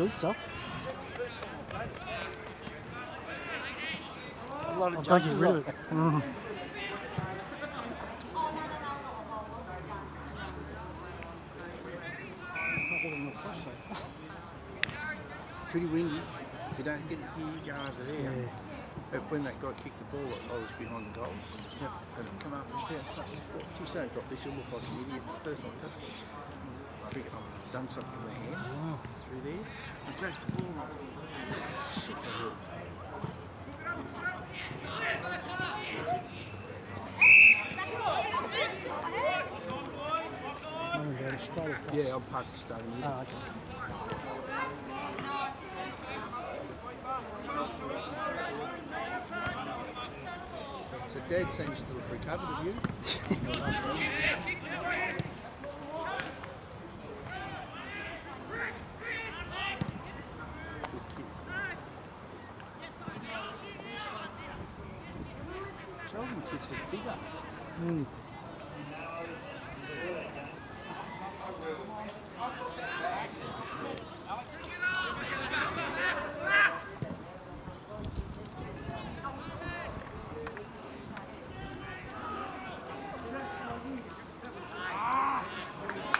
good stuff. A lot of glad you jumpers rid on. of it. Mm. Pretty windy. You don't get here, you go over there. Yeah. But when that guy kicked the ball, I was behind the goals. Yep. And it come up and bounced up and thought, just don't drop this, you'll look like an idiot. First one, first one. I figured I've done something with my hand Wow. Through there. Grabbed the ball and I shit the hell. I'm going straight across. Yeah, I'm parked here. Oh, okay. So Dad seems to have recovered, have you? Good kid. Sheldon kids are bigger. Mm.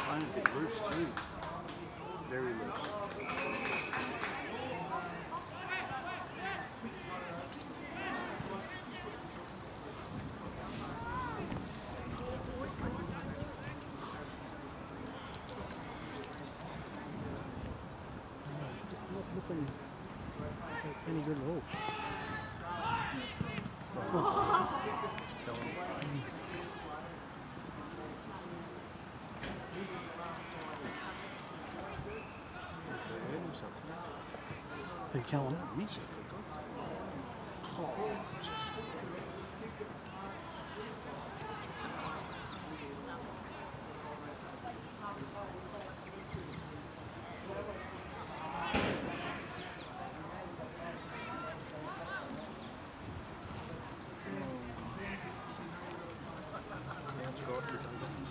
Playing a bit loose too. Very loose. Just not looking like any good at all. Sheldon. He's hurt himself. Don't miss it for God's sake. Oh, it's just That's right, redundant.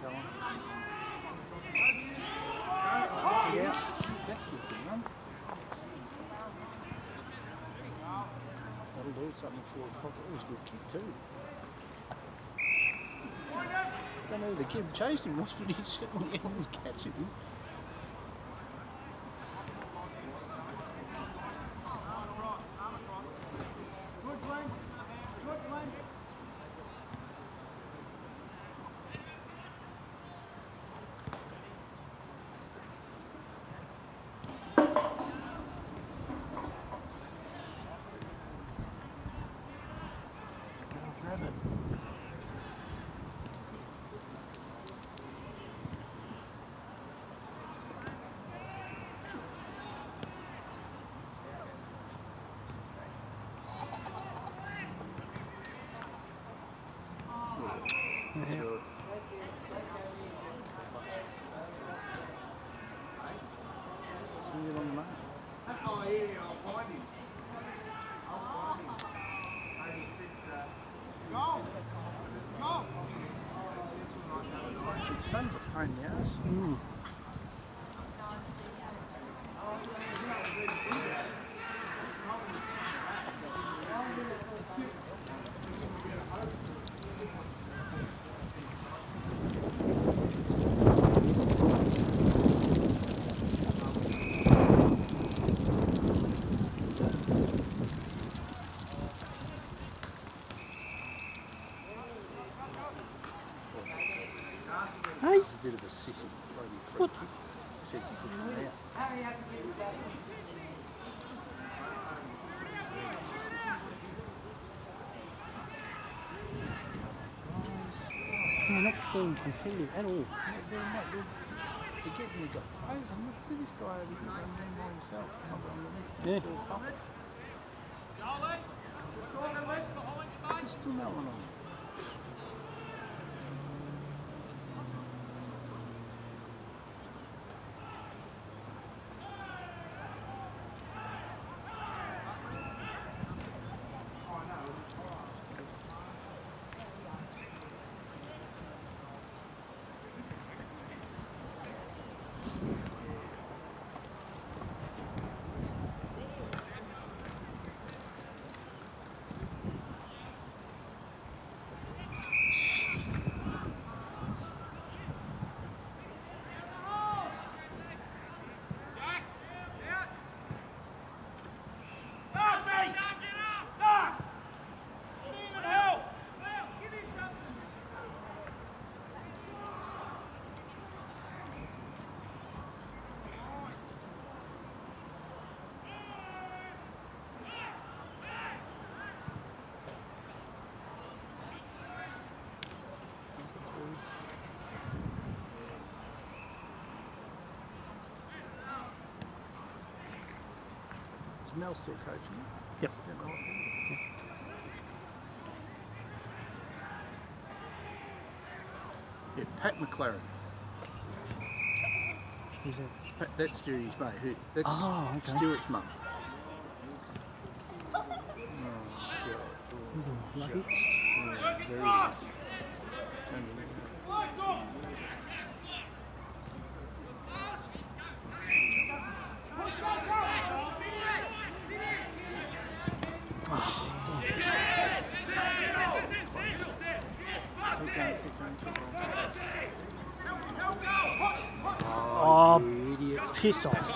Tell him. Yeah, that kid can run. That'll do it, something for a pocket. It was a good kick too. Don't know the kid chased him, but he certainly was catching him. A pain in. Mm. Hey, He's a bit of a sissy, bloody free What? kick. Said he pushed him out. They're not being competitive at all. They're not, they're forgetting we got players. I'm not, see this guy over here running around by himself. Not underneath. Yeah. It's all puppet. There's still no one on. Is Mel still coaching? Yep. Yeah, right. Yeah, Pat McLaren. Who's that? Pat, that's Stewie's mate. Who, that's Oh, okay. Stuart's mum. Oh, Ooh, lucky. just, yeah, very lucky. Unbelievable. Keep going, keep going, keep going. Oh, you idiot. piss off.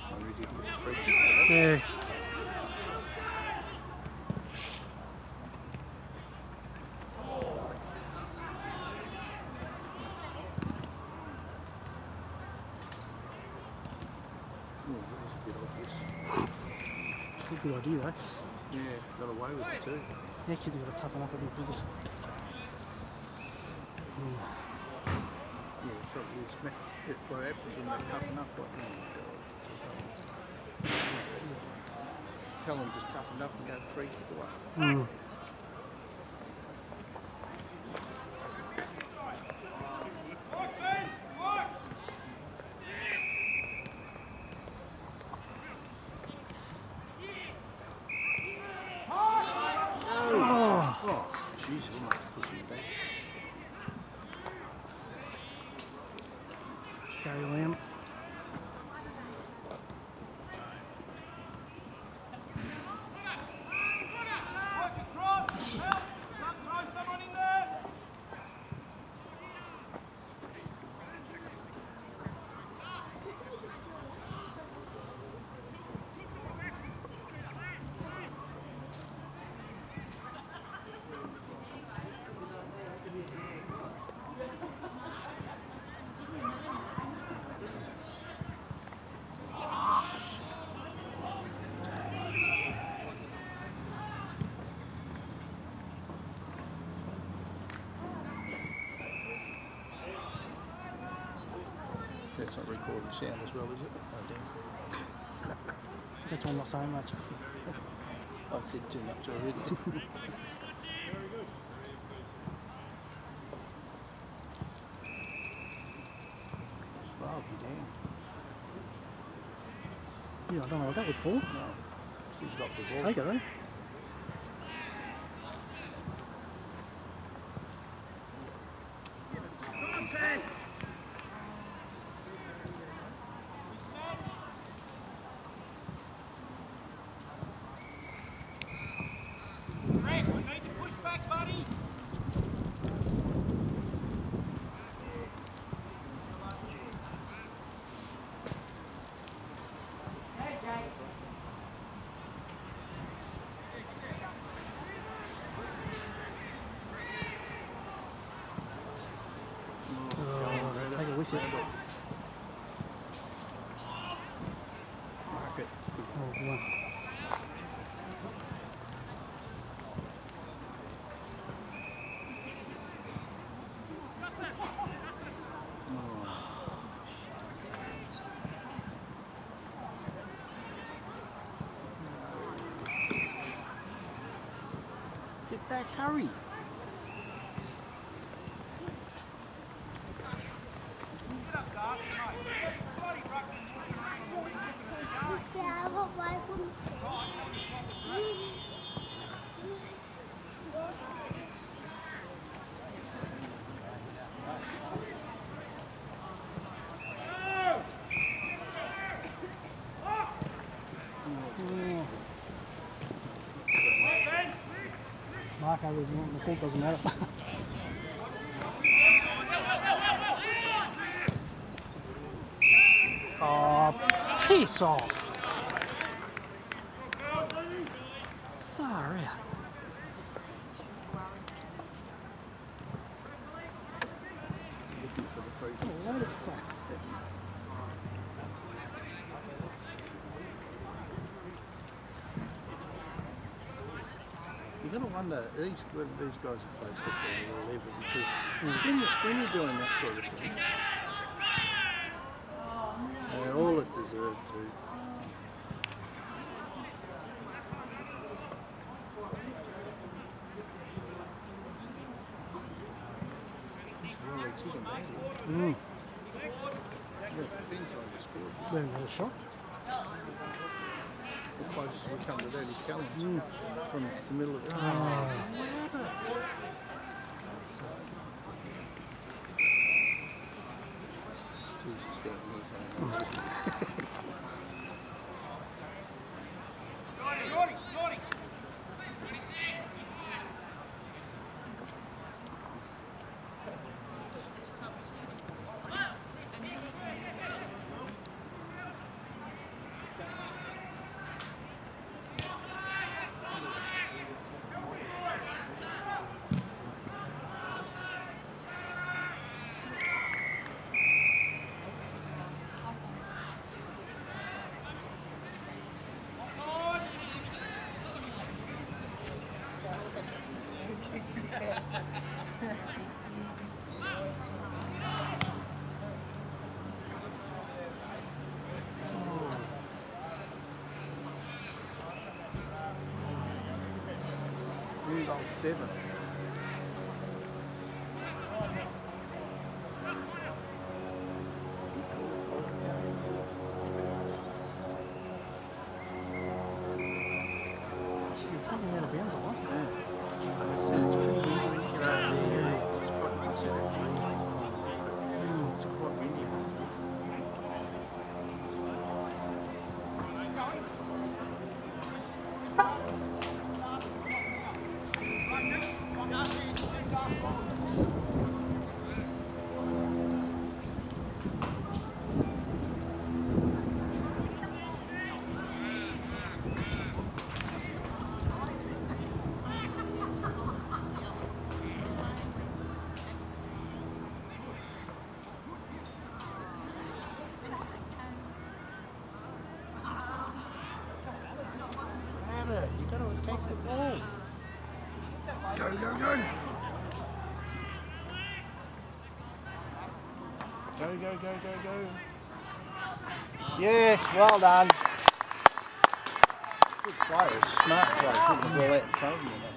I really did a free kick for that. Yeah. Oh, that was a bit obvious. It's a good idea though. Yeah, got away with it too. Yeah, kids have got to toughen up a bit biggest. Yeah, trouble is, ma- it, what happens when they toughen up like oh, God, it's a trouble. Tell them just toughen up and go free kick away. Mm. Oh, Oh, jeez, almost pushed me back. Gary Lamb. That's not recording sound as well, is it? Oh, damn. That's why I'm not saying much. I've said too much already. I'll be damned. Yeah, I don't know what that was for. No. She dropped the ball. Take it though. Take it. Get back, hurry. The fault doesn't matter. oh, off. these, these guys have played football at all level because hmm. when, you're, when you're doing that sort of thing, they're all it deserved to. seven. go, go, go, go. Yes, well done. Good play, smart play, putting in front of you.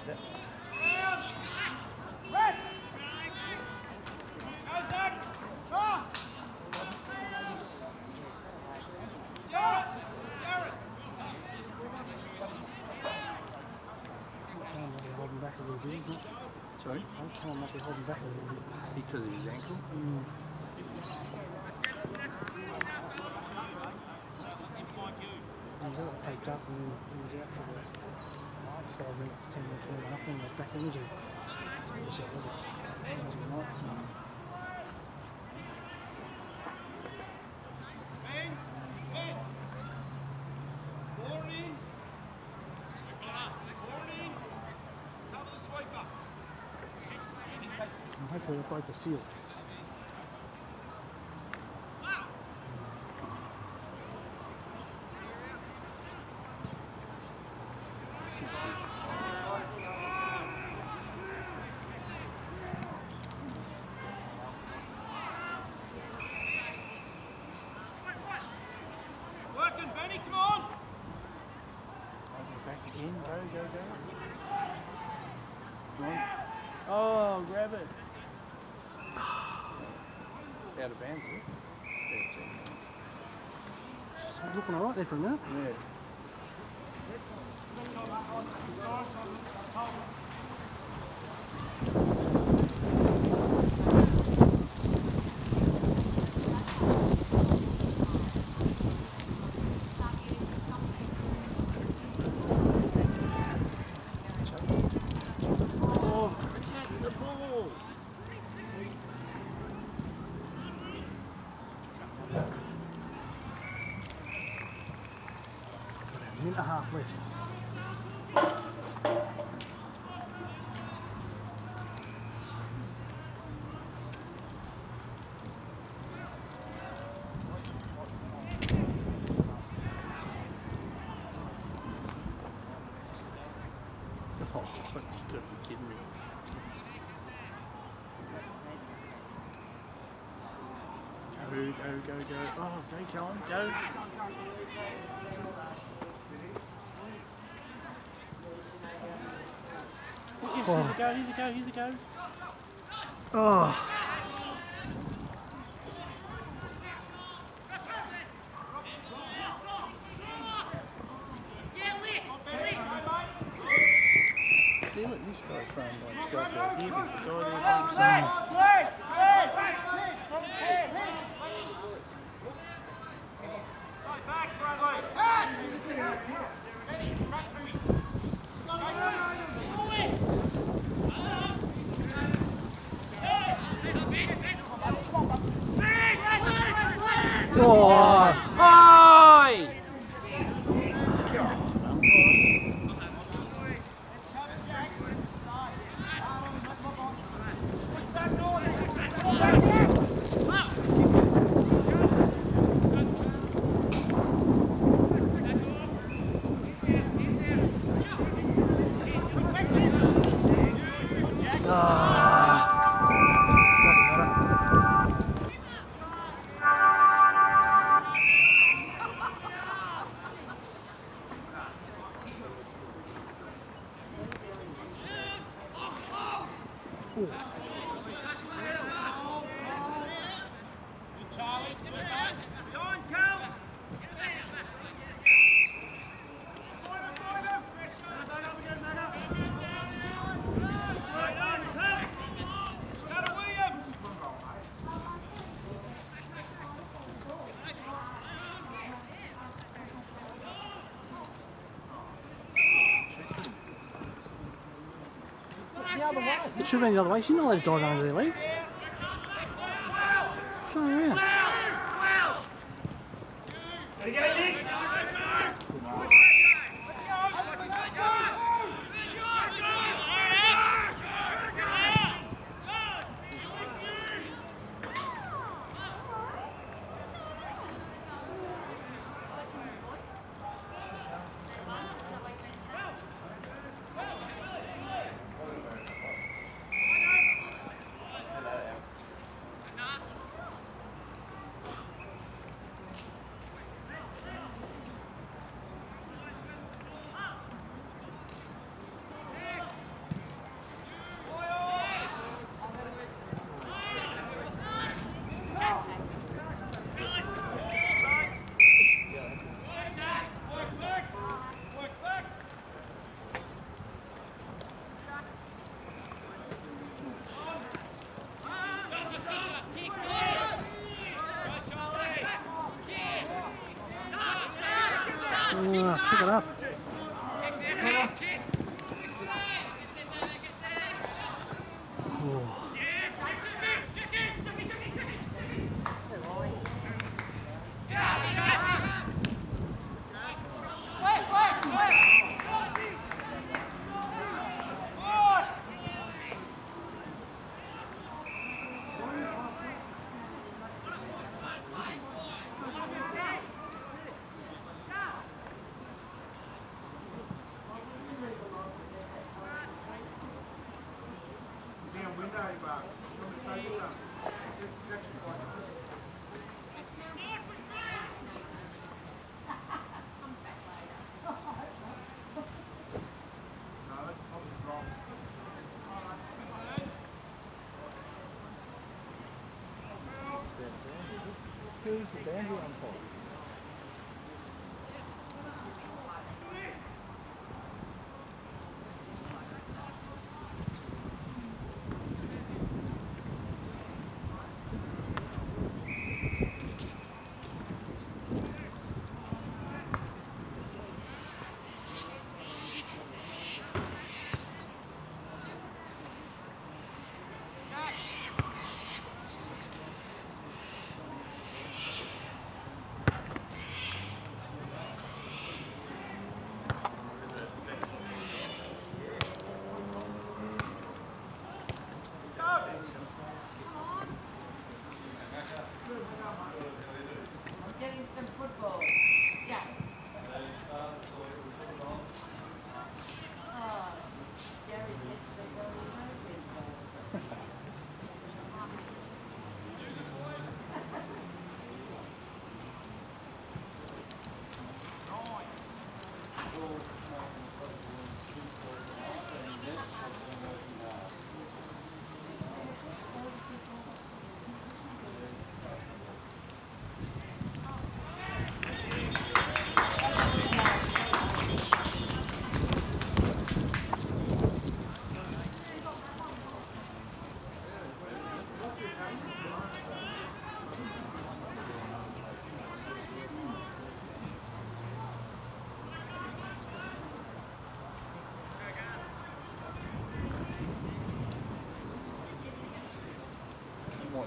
carefully apply the seal. different, huh? Yeah. Oh, go. Yes, Oh. here's go, here's a go, here's a go. Oh. See, look, this guy's playing by himself out here. There's a guy there by himself. Oh. Oi! Ah. Doesn't matter. It should have been the other way. She's not allowed to dive under their legs. Who's the dandy on top?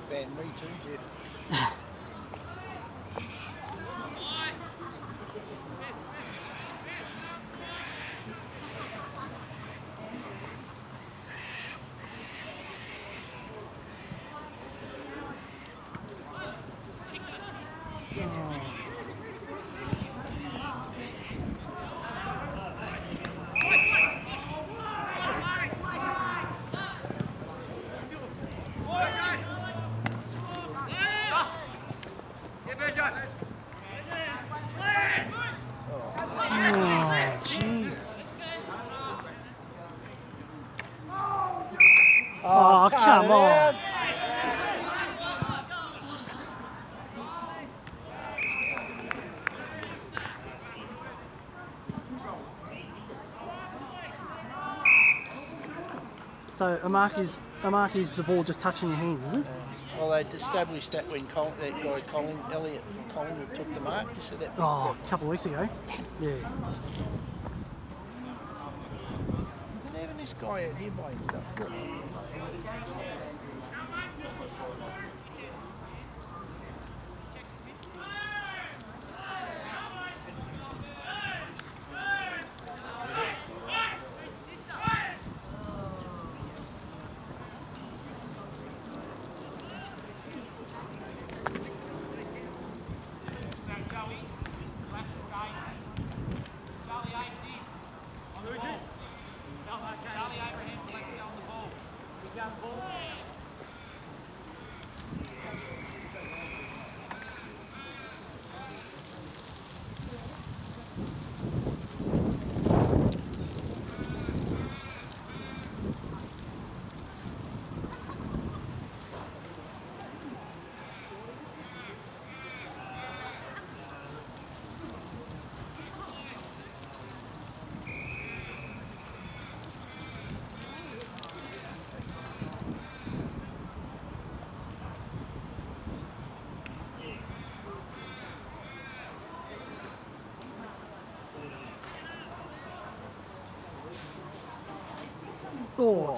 Ban me too. Oh, Jesus. Oh, come on. Uh, so a mark is a mark is the ball just touching your hands, is it? Uh, well, they'd established that when that guy Colin Elliot from Collingwood took the mark. You said that. Oh, a couple of weeks ago. Yeah. Isn't even this guy out here by himself?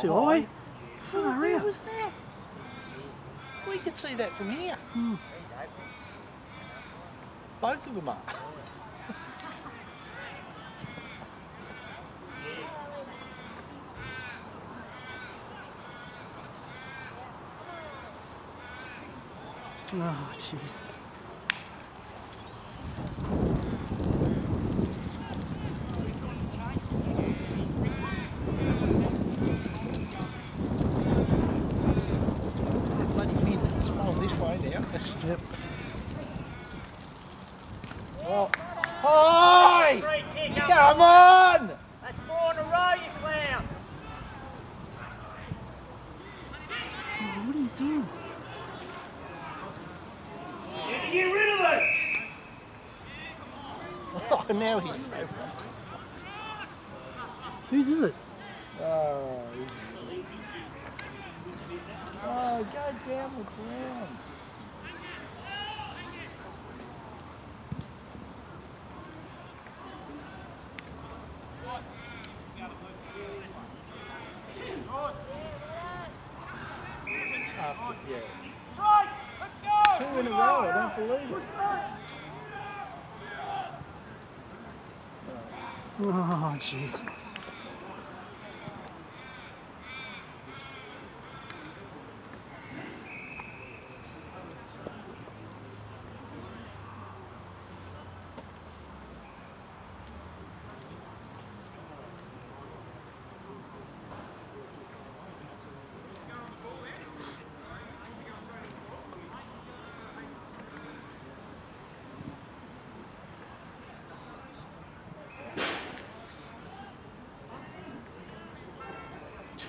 Too high. Far Where out. was that? We could see that from here. Hmm. Both of them are. Oh, jeez. Bloody wind. It's blowing this way now. That's Yep. Oh. Hi! Come on! That's four in a row, you clown. Oh, what are you doing? Get rid of it. Oh, now he's over. Whose is it? Oh, oh, go down the ground. After, yeah. Right, let's go. Two in a row, I don't believe it. Oh, jeez.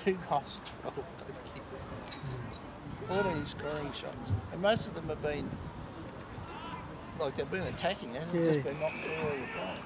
Two goals, 12 they've kicked. 14 scoring shots. And most of them have been, like they've been attacking, hasn't Yeah. just been knocked through all the time.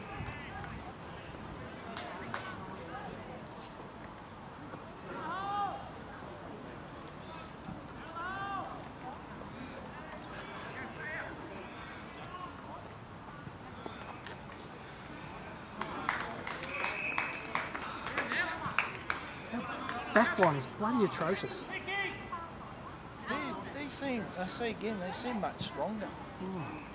Back one is bloody atrocious. They, these seem, I say again, they seem much stronger. Hmm.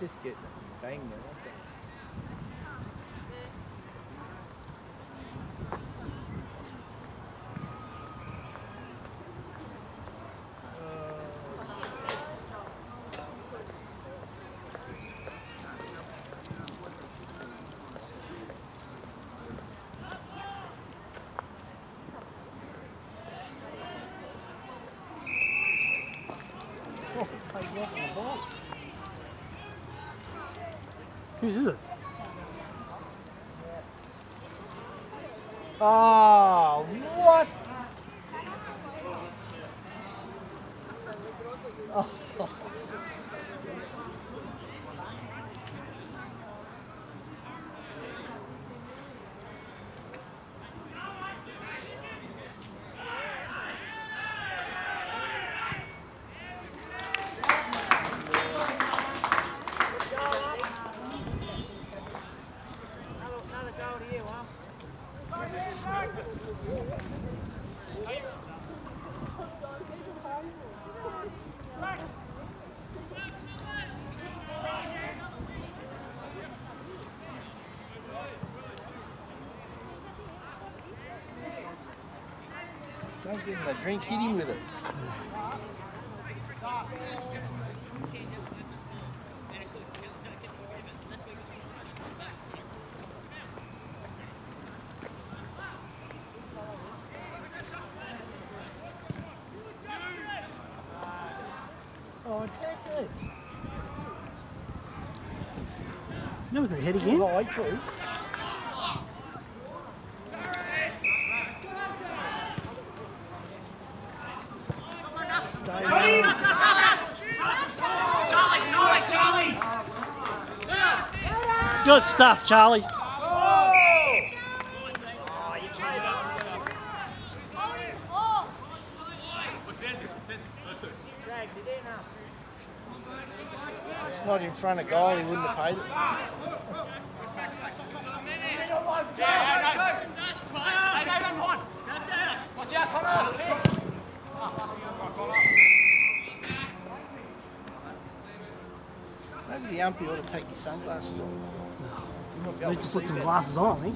They just get banged they? Oh, played well the ball. 必须是。啊、give him a drink, hit him with it. Oh, take it. That was a head again. High too. Stay on. Good stuff, Charlie. It's not in front of goal, he wouldn't have paid it. Maybe the umpy ought to take your sunglasses off. Able Need to put some glasses on, I think.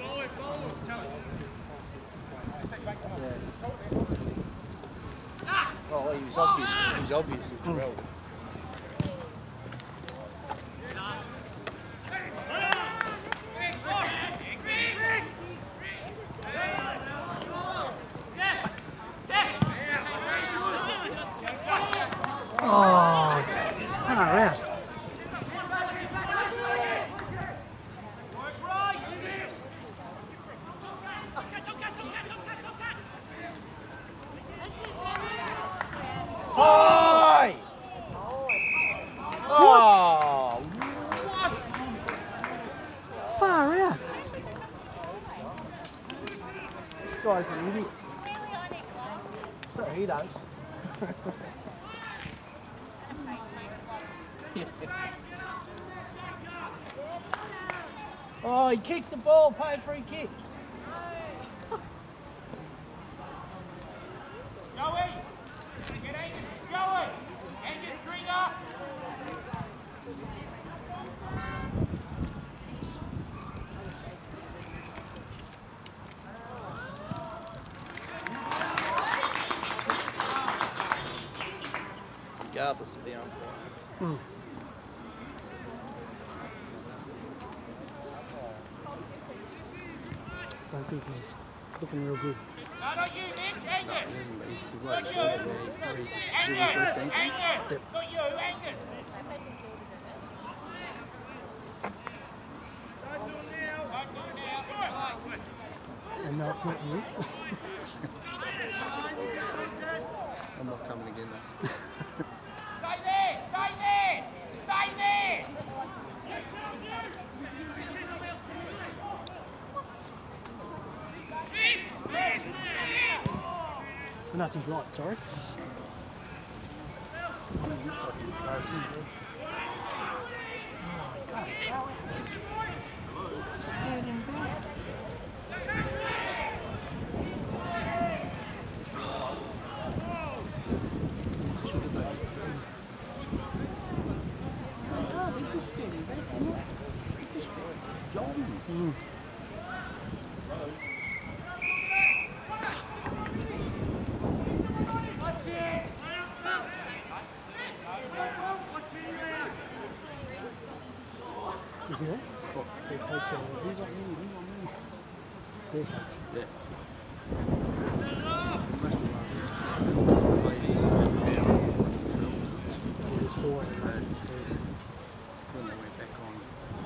Forward. Oh, he was obvious. He was Terrell. Oh, far out. Hi! Oh, Far out. this guy's an idiot. So he does. oh, he kicked the ball, pay a free kick. Joey! Get in. Joey! And your trigger! regardless of the umpire. Mm. Don't think he's looking real good. No, not you, Nick. Angus. He's, he's like Not the you. other guy, he's- he's Angus. his left ankle. Angus. Yep. Not you, Angus. And it's not you. I'm not coming again though. Stay there. Stay there. Stay there. Penalty's right, sorry. No, they're just standing back. They're not. They're just jogging. Mm. You hear it? What? Their coach, uh, who's on me? Who's on me? Their coach. Yeah. Must be one. Plays It's four. when they went back on.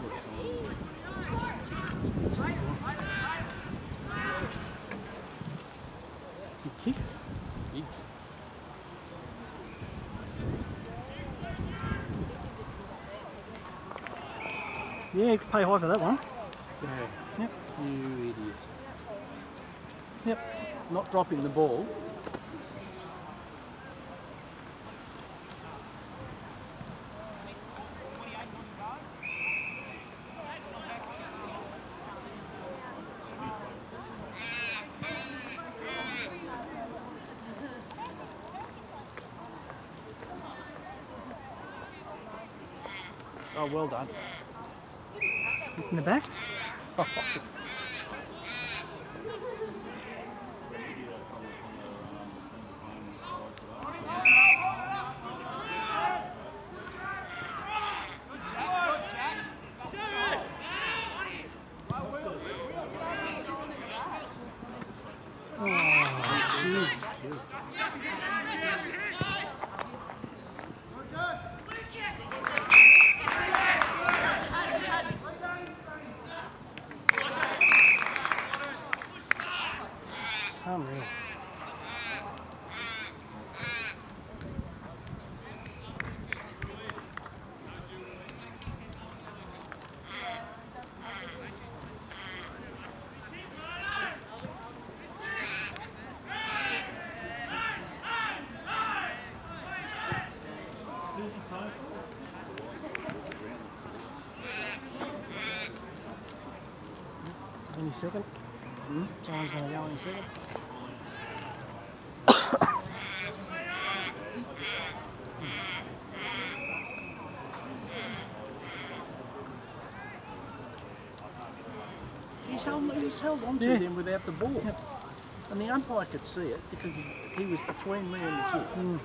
worked on You kick? Big. Yeah, you could pay high for that one. Yeah. Yep. You idiot. Yep. Not dropping the ball. Oh, well done. Back? Oh, jeez. Unreal. Any second? Hmm? Someone's going to go any second. He's held, he's held on to Yeah. them without the ball. Yep. And the umpire could see it because he, he was between me and the kid. Mm.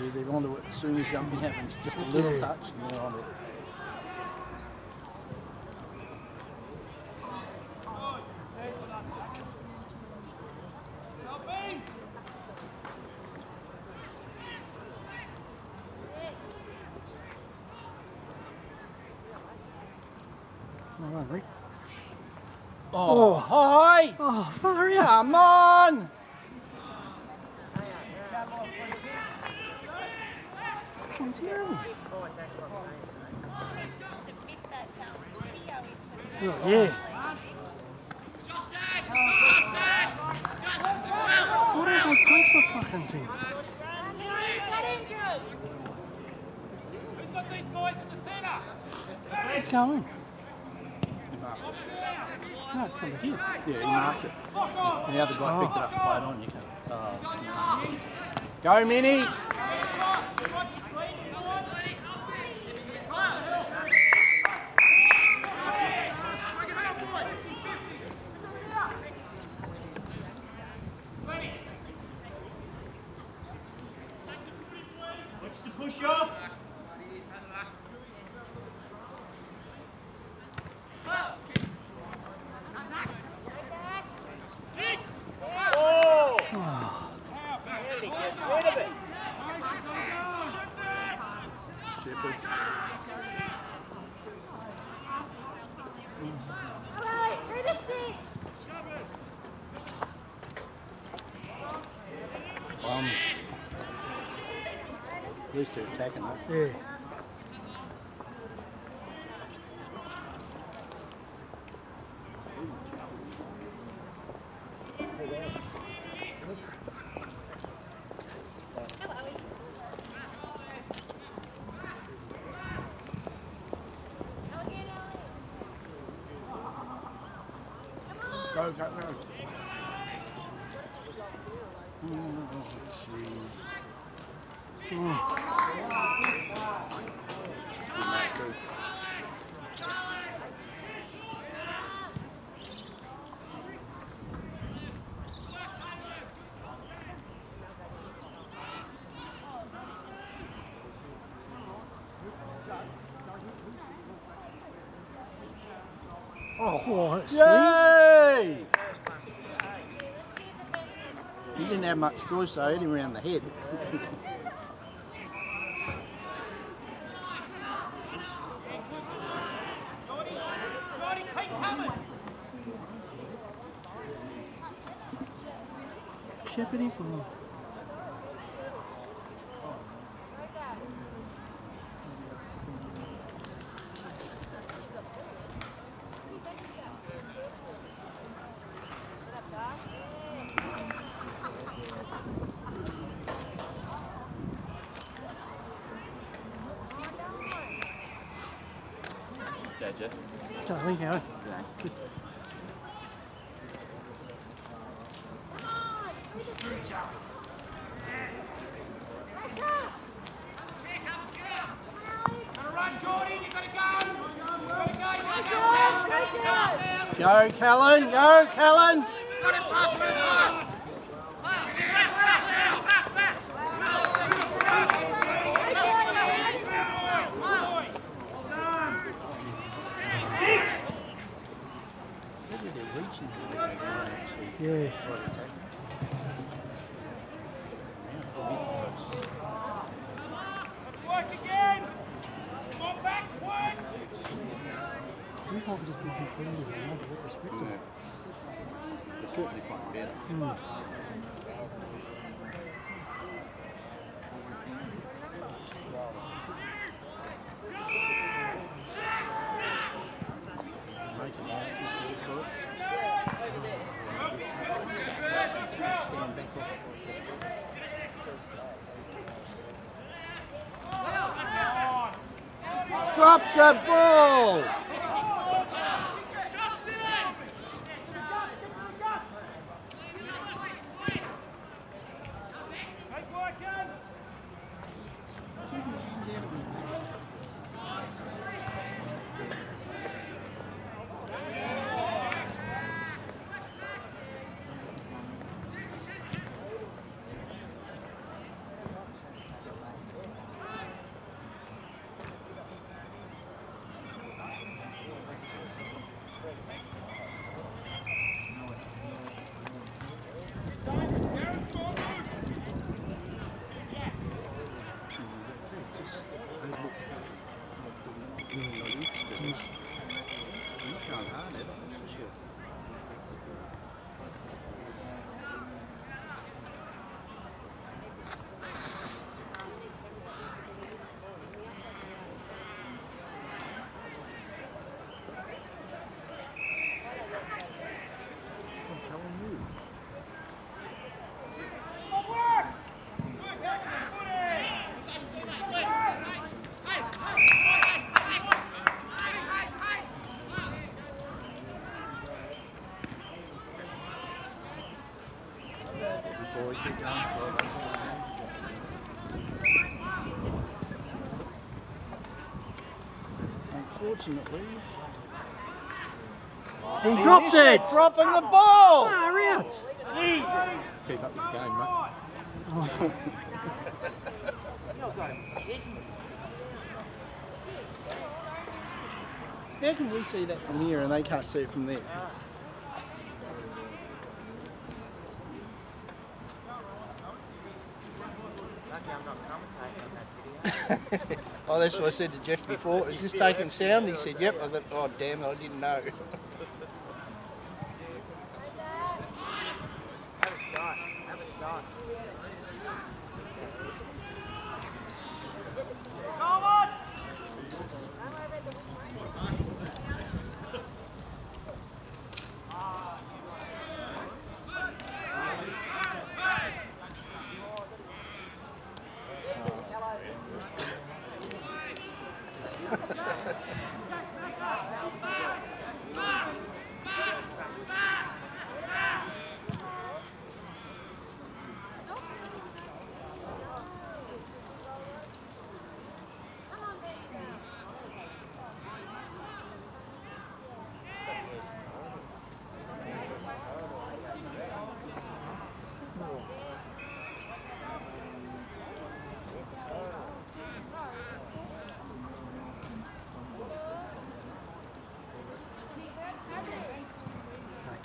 You, they're onto it as soon as something happens, just a little touch and they're on it. Rick. Oh, hi! Oh, far out. Come on! Fucking terrible. Submit that um, video into Oh, yeah. Why don't they post the fucking thing? Who's got these boys in the centre? It's going. He marked it. No, it's from here. Yeah, he marked it. And the other guy picked it up and played on. You can. Oh. Go, Minnie! Oh, what? Sleep? Yay! He didn't have much choice though, hit him around the head. Shepherding? Oh. Charlie, how? Gotta run, Jordan, you gotta go! Go, Kellen. Go, Kellen. Tell you they're reaching for the guy actually. Yeah. Try to attack him. Now, the mid post. Work again! Come on, back, work! We can't just be competitive and not get respected. Yeah. They're certainly playing better. Mm. Make a line, good call for it. Stand back off it like that. Drop the ball! Nice working! Keep your hands out of his back. Just, they look like they're really not interested. You can't hard at it, that's for sure. Oh, Helen Wu. Good boy, keep going. Well done. Unfortunately, He dropped it! dropping the ball. Far out! Keep up with the game, mate. How can we see that from here and they can't see it from there? oh, that's what I said to Jeff before. Is this taking sound? He said, yep. I thought, oh, damn I didn't know.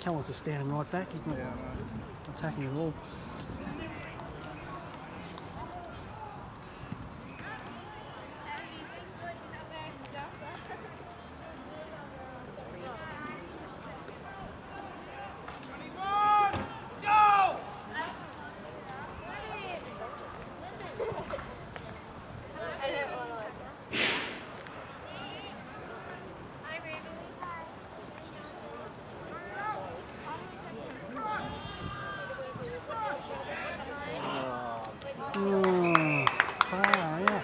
Kellen's just standing right back. He's not attacking at all. Oh, far out.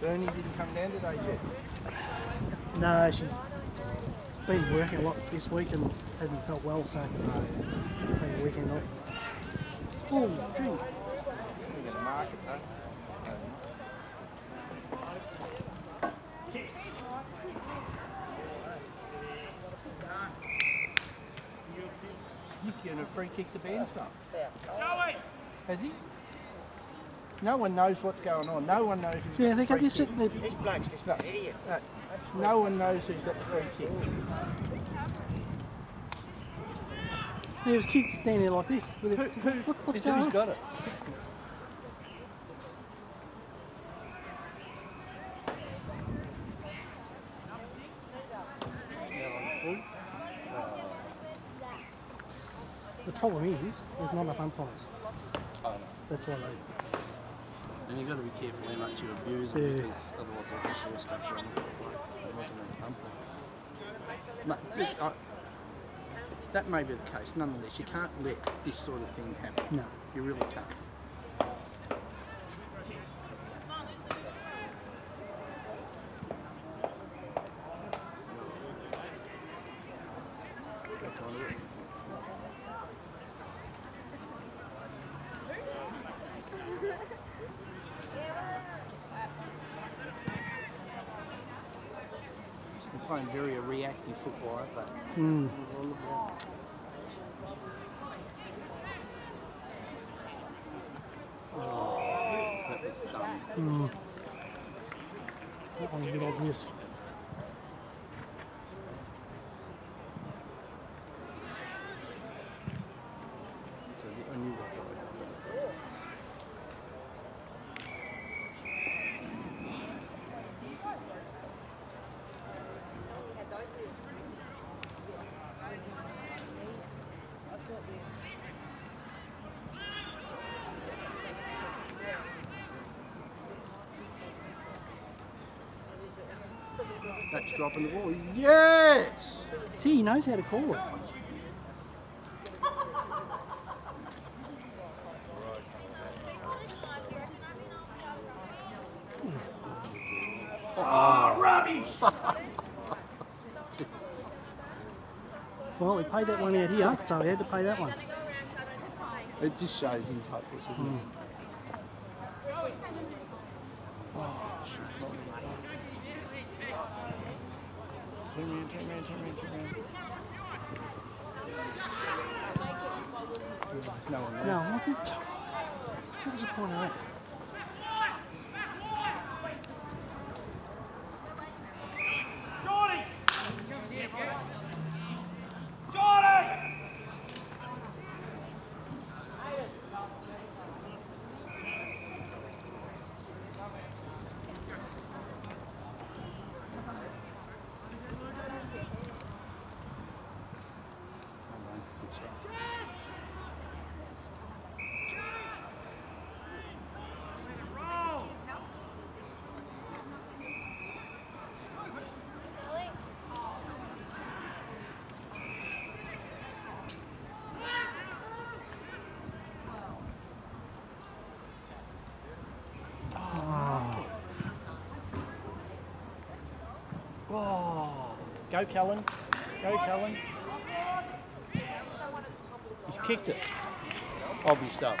Bernie didn't come down today yet. No, she's been working a lot this week and hasn't felt well, so uh, take a weekend off. Oh, gee. We're going to mark it though. He's going to free kick the bandstand. Joey! Has he? No one knows what's going on. No one knows who's Yeah, got they the got free this kick. sitting there. This bloke's just an idiot. No, no one knows who's got the free kick. There was kids standing there like this. With Who, their, who, what, what's is- going who's on? got it? The problem is, there's not enough umpires. Oh, no. That's why they. And you've got to be careful how much you abuse them Yeah. because otherwise they'll just share stuff from no, I, that may be the case. Nonetheless, you can't let this sort of thing happen. No. You really can't. What time is it? We're playing very a reactive football, aren't they? Mm. That was dumb. Mm. That one's a bit That's dropping the ball. Yes! Gee, he knows how to call it. Well, he paid that one out here, so he had to pay that one. It just shows he's hopeless, isn't Mm. it? Oh, shit. Turn around, turn around, turn around, turn around. No. No, what, what was the point of that? Go Kellen. Go Kellen. He's kicked it. Obvious stuff.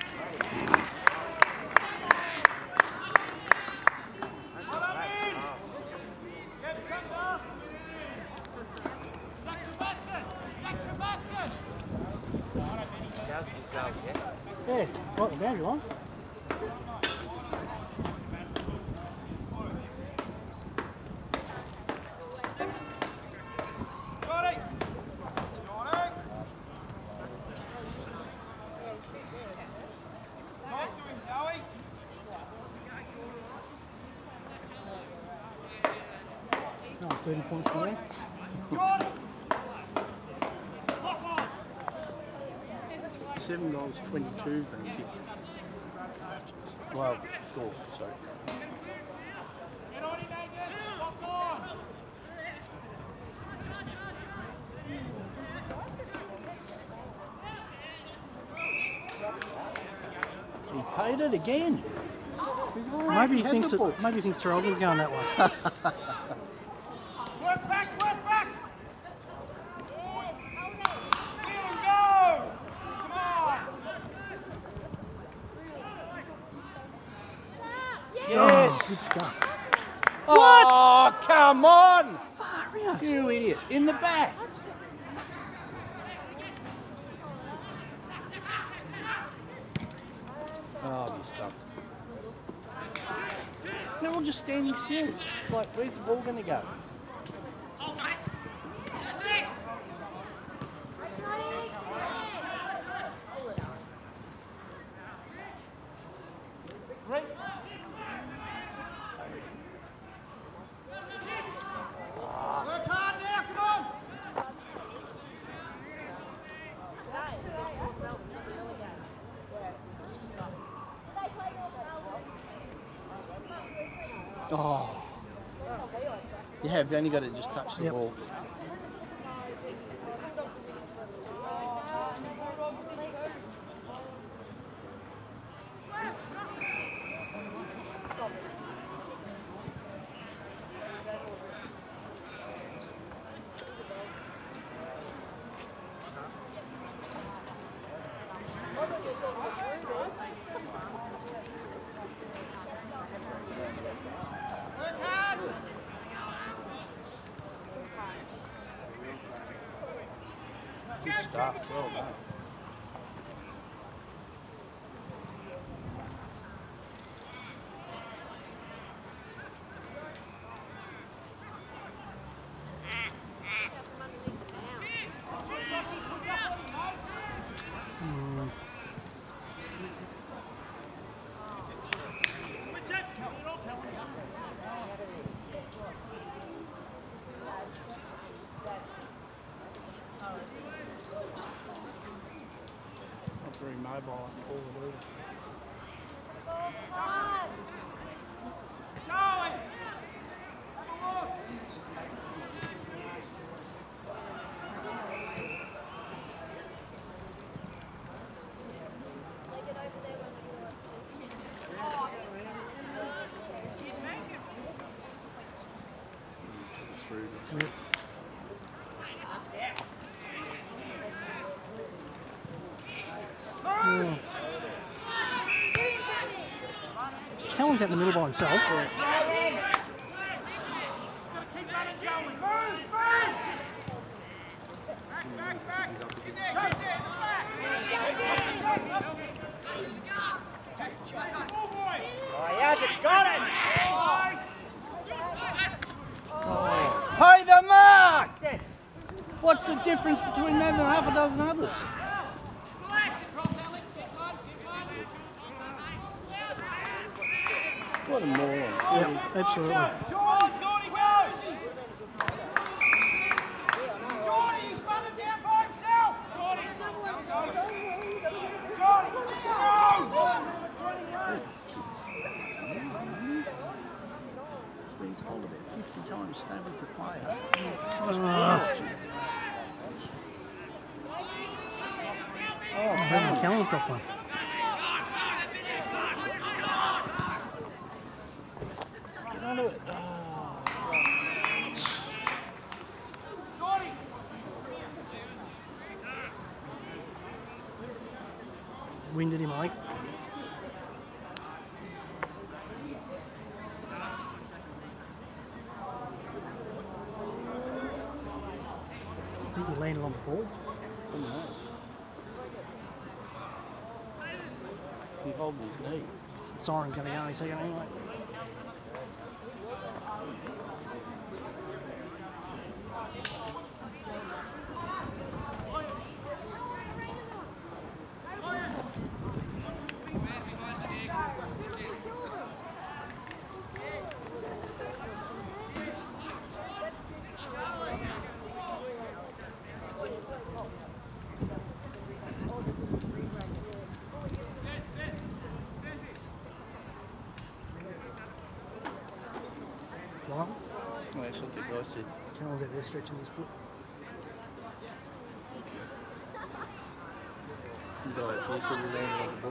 Yeah, got the boundary line. Jordy! Jordy! Talk to him, Joey! Oh, 30 points for them. Jordy! Hot one! Seven goals, 22 been kicked. Well, score, sorry. Get on him, Angus! Hot one! He paid it again. Maybe he thinks the that, maybe he thinks Geraldin's going that way. Work back, work back! Wheel and go! Come on! Yes. Good stuff. Oh, come on! Far out. You idiot. In the back. Oh, you stuck. They're all just standing still. Like, where's the ball going to go? You have, you only got to just touch the Yep. ball. Work hard! Good stuff. Well done. Mm, Not very mobile forward either. Charlie! Through. Yeah. Out in the middle by himself running, Joey! Move, move! Back, back, back! In there, get there, in the back! Ball boy! Oh, he hasn't got it. Pay the mark! What's the difference between that and half a dozen others? What a moron. Yep, absolutely. Geordie, Geordie, go! Geordie, he's running down by himself! Geordie! Geordie, go! He's been told about 50 times, stay with the player. Ah. Oh, Brendan Callan's got one. get onto it. Oh. Geordie! Winded him, mate. I think he landed on the ball. Who knows? He holding his knee. Siren's going to go. Any second anyway. Right. Well, that's what the guy said. Callan's out there stretching his foot. The guy up here landed on the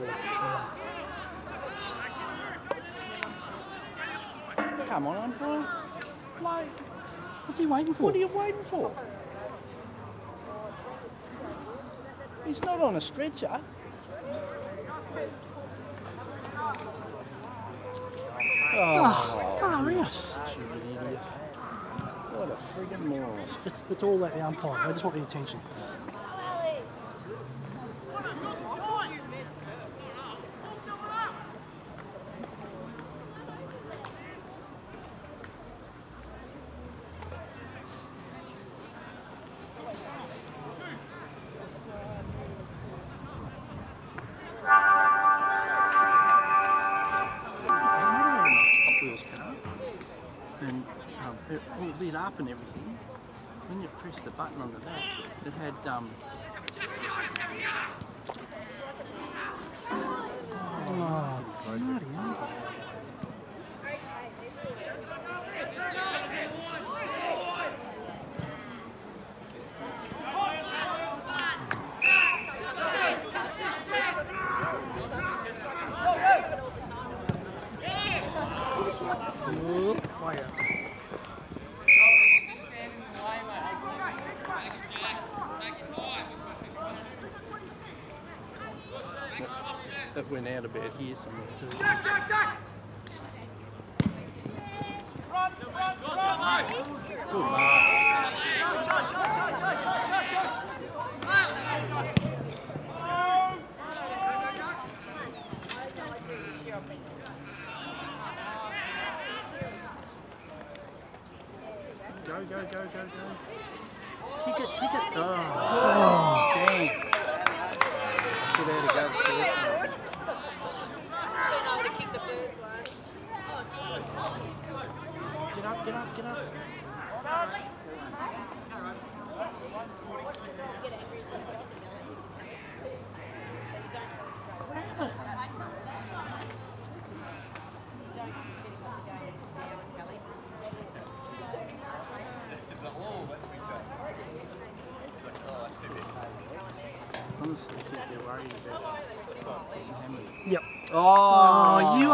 ball. Come on, umpire. Like, What's he waiting for? what are you waiting for? He's not on a stretcher. Oh, Oh, far out. Stupid idiot. What a friggin' moron. It's, it's all about the umpire. I just want the attention.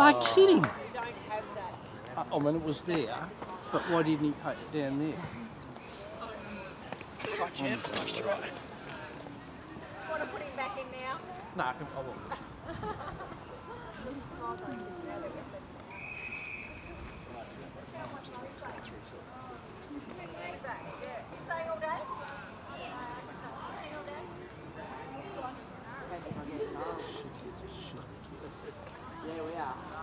Oh, you kidding. Uh, Oh, when it was there, but why didn't he put it down there? Want to put him back in now? No, I can probably. Staying all day? Yeah, we are.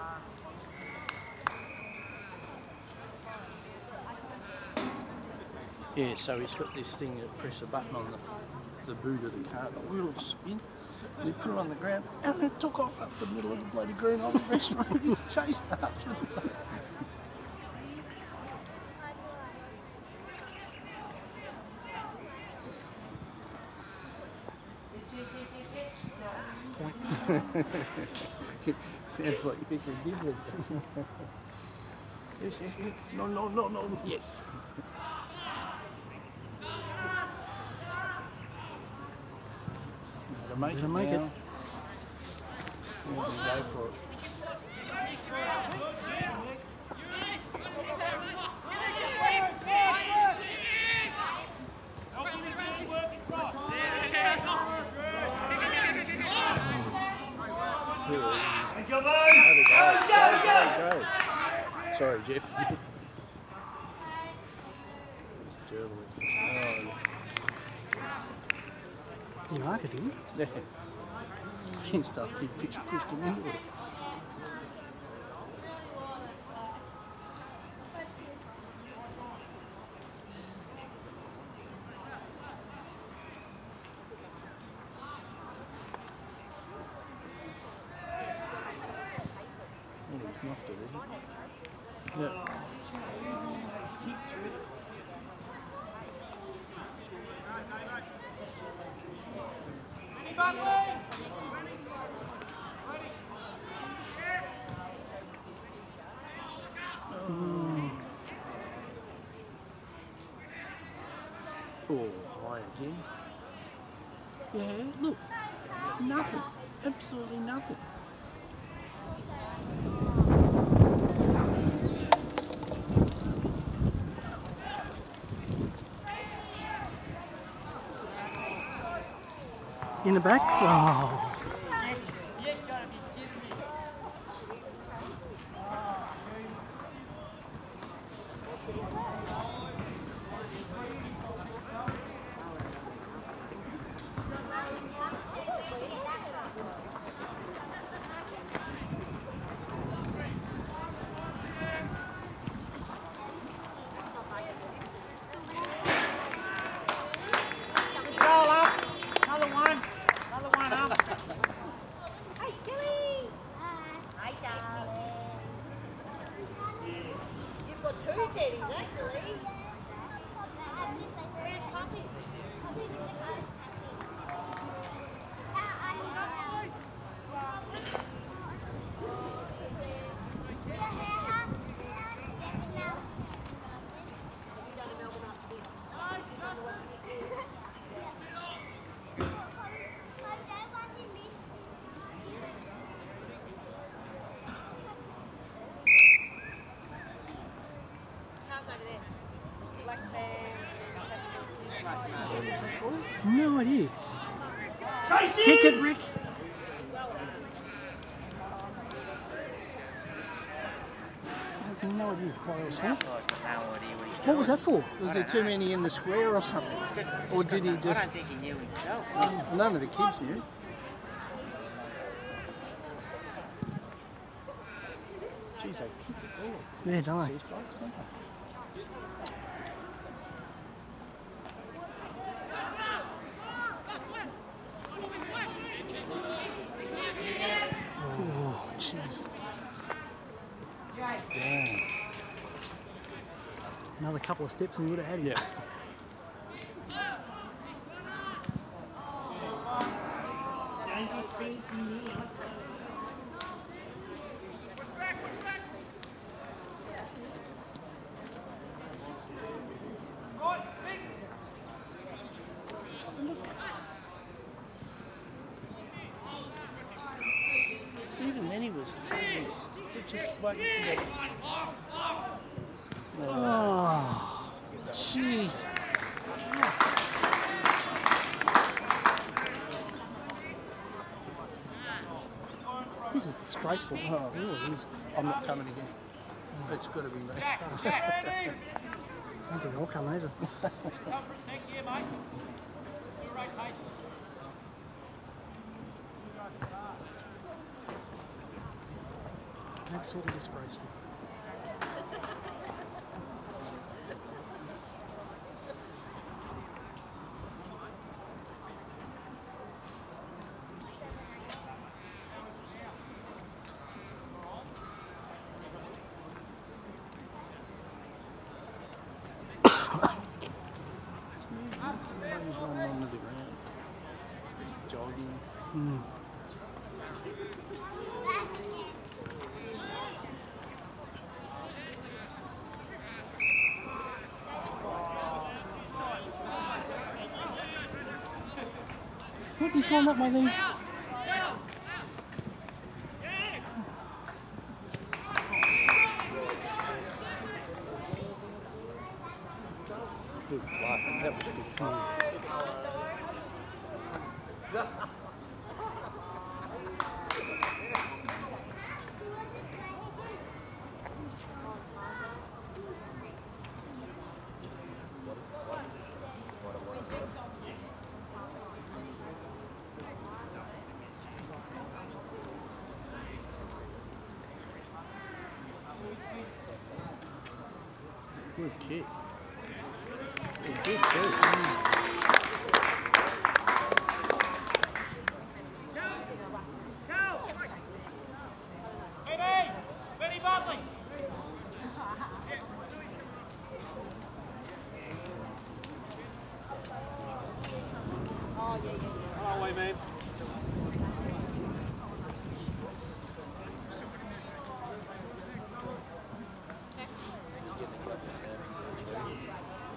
Yeah, so he's got this thing that press a button on the, the boot of the car, the wheel will spin. And he put it on the ground and it took off up the middle of the bloody green on the restaurant. He's chasing after them. Sounds like Vicar yes, yes, yes. No, no, no, no. Yes. Gonna make Gonna it make it. now. Yeah, go for it. Good. Have a go. Go, go, go. Sorry, Jeff. It. Yeah. And stuff, pushed into it. In the back? Oh. two teddies actually. Where's Poppy? Cars over there. Black van. No idea. Kick it, Rick. I have no idea what it was for. That guy's got no idea what he's What doing. Was that for? Was there too many in the square or something? Or did he just... I don't think he knew himself. Mm, none of the kids knew. Geez, they kick the ball. Yeah, don't These blokes, don't they? Oh, jeez. Damn. Another couple of steps and you would have had it. Even then he was just waiting for the Oh, Jesus. This is disgraceful. Oh, really is. I'm not coming again. It's got to be me. I don't think I'll come either. Thank you, mate. You're right, mate. Absolutely disgraceful. He's going that my then he's... Good play. That was good play. Good kick. Good kick too. Benny! Benny Buckley! Hello, way, man.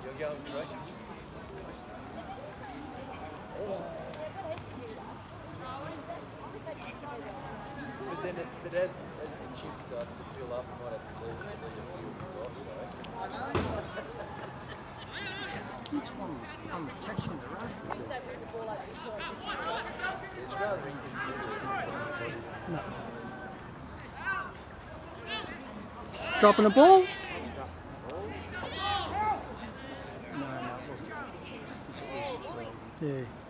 You're going crazy. But then, it, but as, as the chip starts to fill up, we might have to leave, to leave a few off, so. Each one was catching the road. It's rather inconsistent. No. Dropping the ball? No, no, it wasn't. This was 12. Yeah.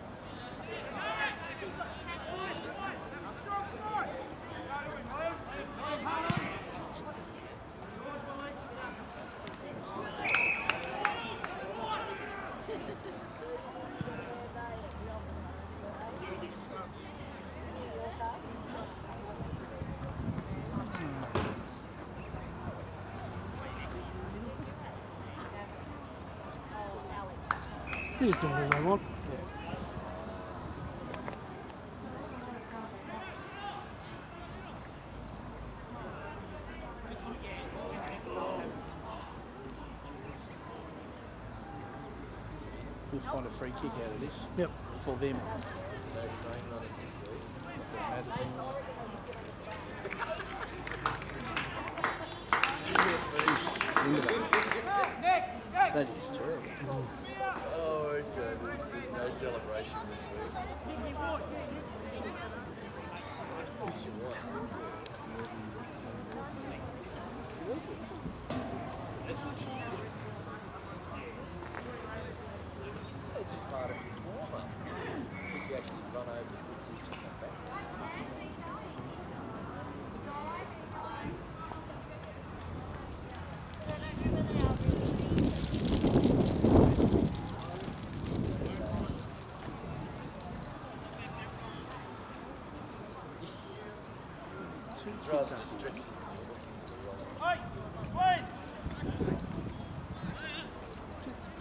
It's rather distressing when you're looking to run it. For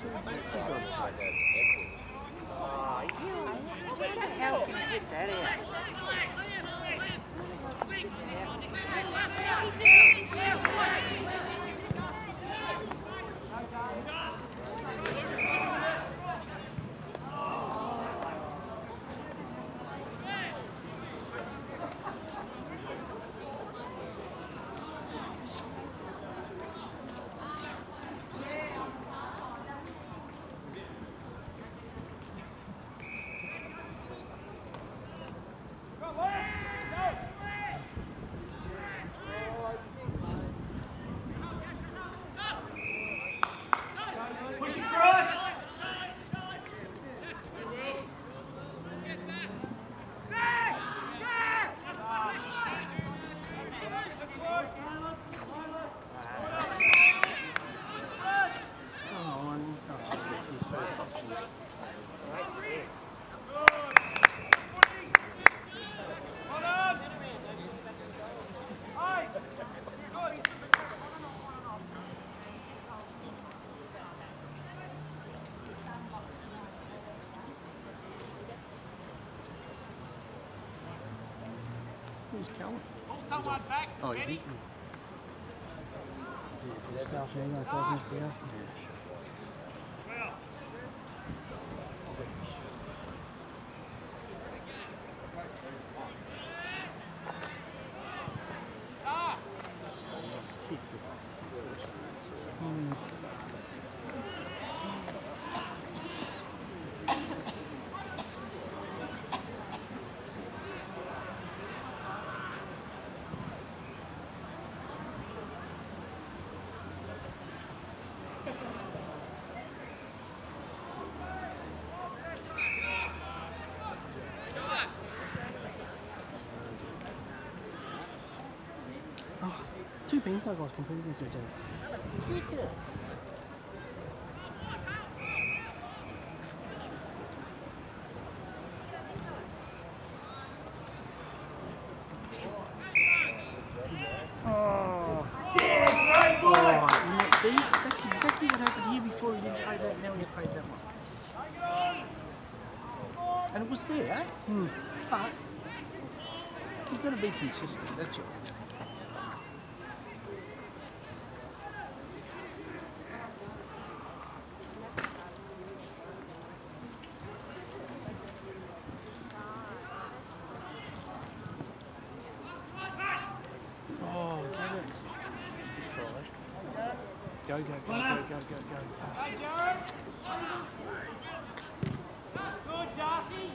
God's sake, have equity. Where the hell can you get that out? Come on. Oh, his first option. Who's Callum? Oh, he, Just after he's only five minutes to go. he's kicked it. Hmm. Oh, two beanstalk guys competing against each other. Kick it. Oh, Oh, see, that's exactly what happened here before. He didn't pay that, now he's paid that one. And it was there, hmm. but you've got to be consistent, that's all. Go, go, go, go, go, go, go. Good, Darcy!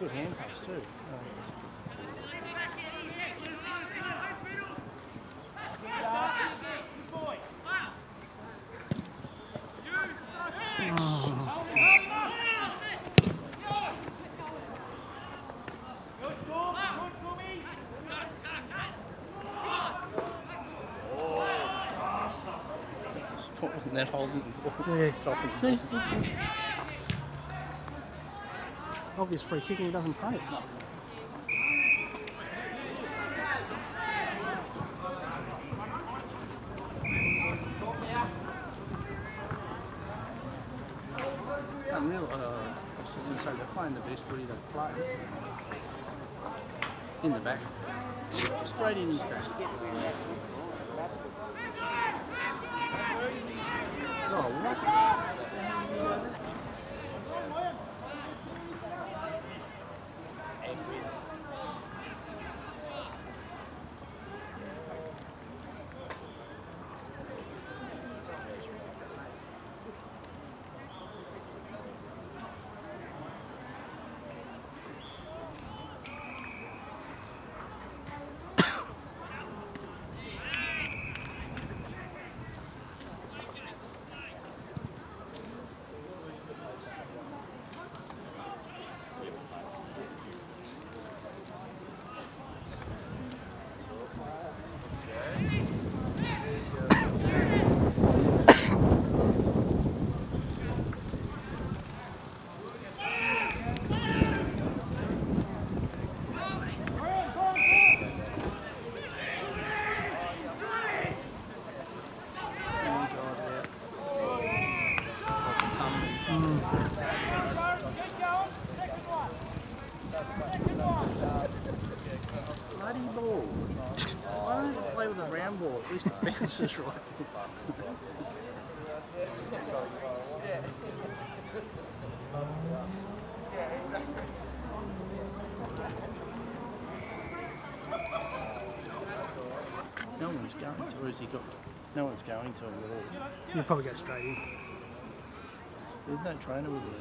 good hand pass too. Oh, Wasn't that holding? yeah. See? Obvious free kicking, he doesn't pay. So they're playing the best footy they play. In the back. Straight in his back. Oh, what? Bloody ball. Why don't you play with a round ball? At right. No one's going to, or has he got? No one's going to him at all. You'll probably go straight in. There's no trainer with it.